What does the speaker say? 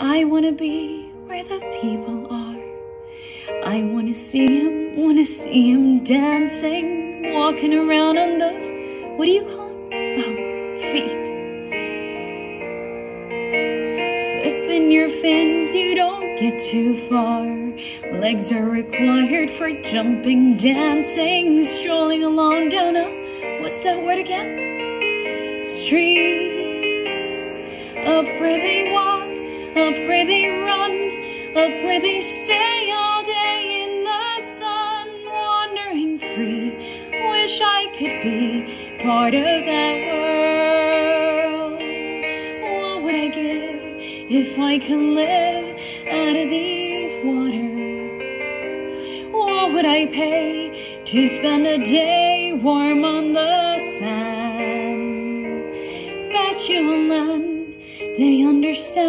I wanna be where the people are. I wanna see him, wanna see him dancing, walking around on those, what do you call them? Oh, feet. Flipping your fins, you don't get too far. Legs are required for jumping, dancing, strolling along down a, what's that word again? Street. Up where they up where they run, up where they stay all day in the sun, wandering free. Wish I could be part of that world. What would I give if I could live out of these waters? What would I pay to spend a day warm on the sand? Bet you on land they understand.